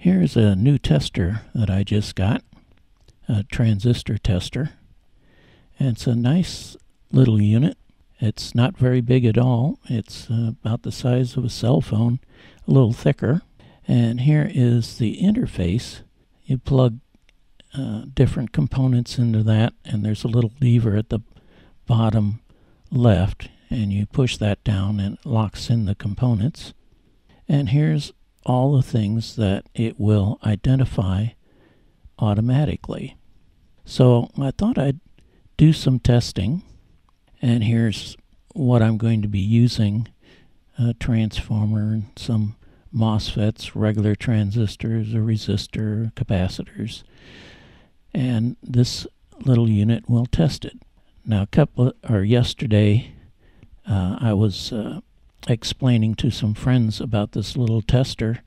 Here's a new tester that I just got, a transistor tester. And it's a nice little unit. It's not very big at all. It's uh, about the size of a cell phone, a little thicker. And here is the interface. You plug uh, different components into that, and there's a little lever at the bottom left, and you push that down and it locks in the components. And here's all the things that it will identify automatically. So I thought I'd do some testing, and here's what I'm going to be using a transformer and some MOSFETs, regular transistors, a resistor, capacitors, and this little unit will test it. Now, a couple or yesterday, uh, I was uh, explaining to some friends about this little tester,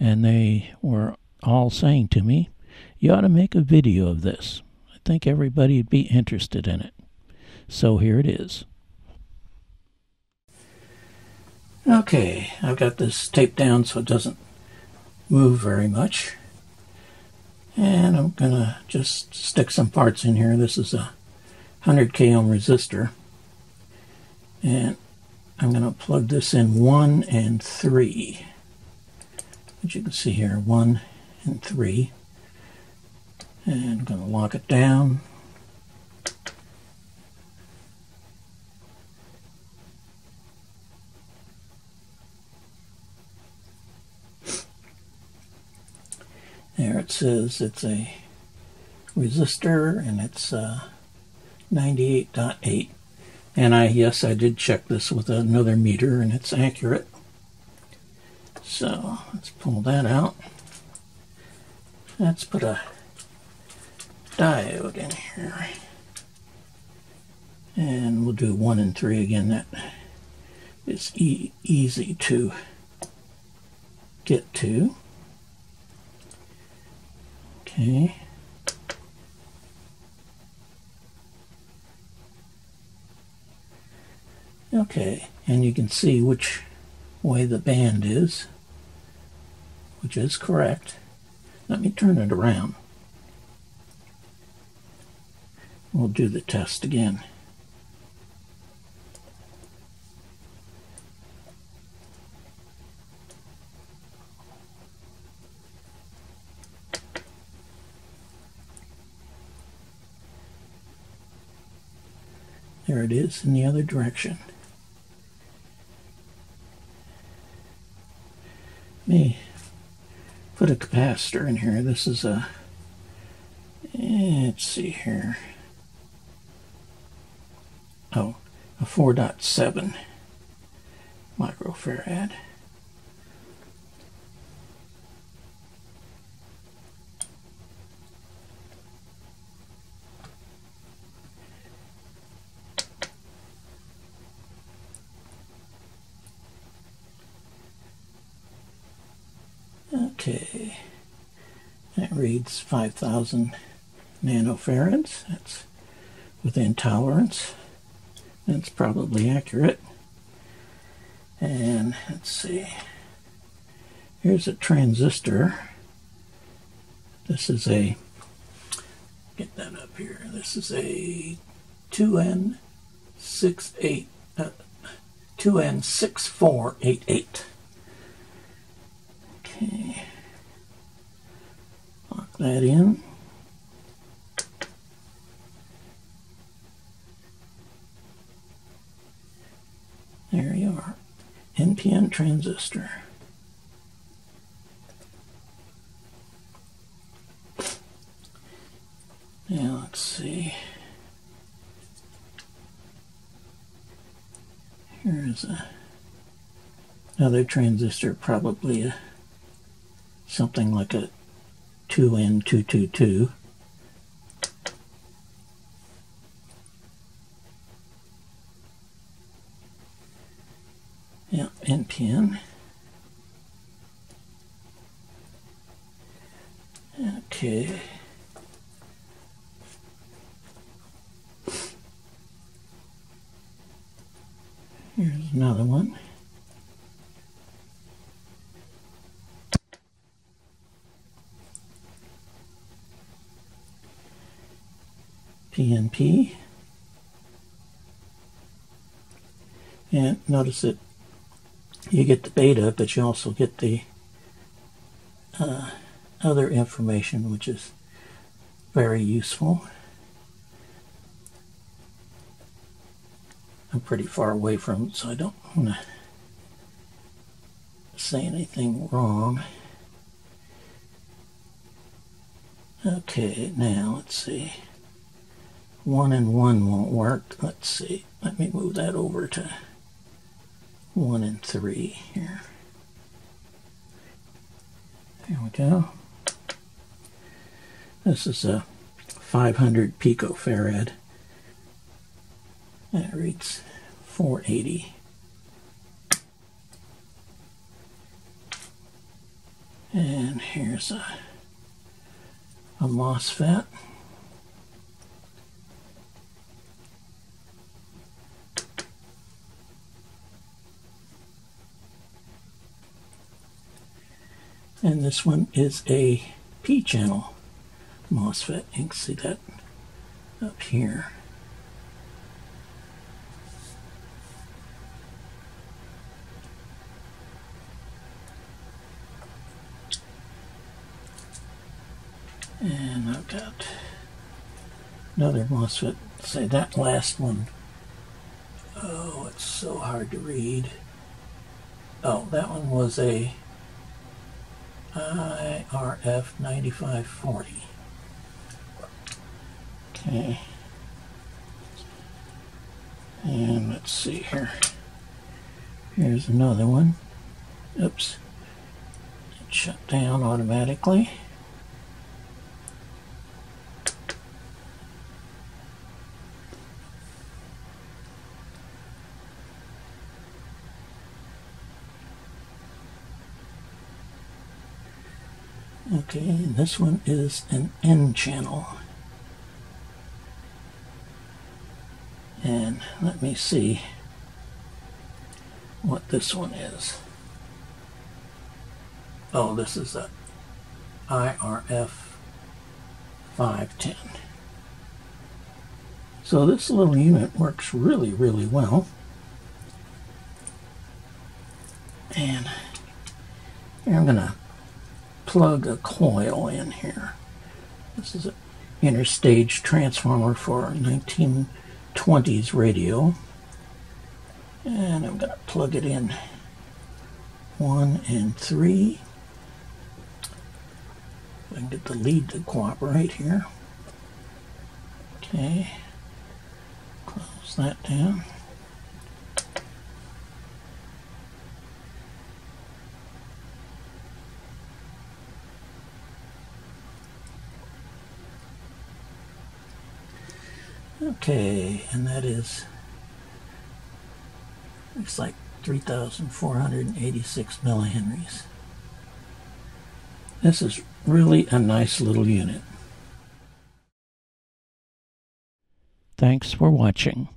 and they were all saying to me, You ought to make a video of this. I think everybody would be interested in it. So here it is. Okay, I've got this taped down so it doesn't move very much. And I'm going to just stick some parts in here. This is a 100 k ohm resistor. And I'm going to plug this in 1 and 3. As you can see here, 1 and 3. And I'm going to lock it down. There it says it's a resistor and it's uh, 98.8 and I, yes, I did check this with another meter and it's accurate. So let's pull that out. Let's put a diode in here. And we'll do one and three again. That is e easy to get to. Okay. Okay, and you can see which way the band is, which is correct. Let me turn it around. We'll do the test again. There it is in the other direction. Me put a capacitor in here. This is a, let's see here. Oh, a 4.7 microfarad. Okay, that reads 5,000 nanofarads. That's within tolerance. That's probably accurate. And let's see. Here's a transistor. This is a, get that up here. This is a 2N68, uh, 2N6488. Okay that in. There you are. NPN transistor. Now let's see. Here's a, another transistor, probably a, something like a 2N222. Yeah, NPN. Okay. Here's another one. PNP. And notice that you get the beta, but you also get the uh, other information, which is very useful. I'm pretty far away from it, so I don't want to say anything wrong. Okay, now let's see. One and one won't work. Let's see. Let me move that over to one and three here. There we go. This is a 500 picofarad. That reads 480. And here's a, a MOSFET. And this one is a P-channel MOSFET. You can see that up here. And I've got another MOSFET. Say that last one. Oh, it's so hard to read. Oh, that one was a IRF 9540. Okay. And let's see here. Here's another one. Oops. It shut down automatically. Okay, this one is an N channel. And let me see what this one is. Oh, this is a IRF 510. So this little unit works really, really well. And I'm going to plug a coil in here. This is an interstage transformer for a 1920s radio. And I'm going to plug it in one and three. I can get the lead to cooperate here. Okay. Close that down. Okay, and that is, looks like 3,486 millihenries. This is really a nice little unit. Thanks for watching.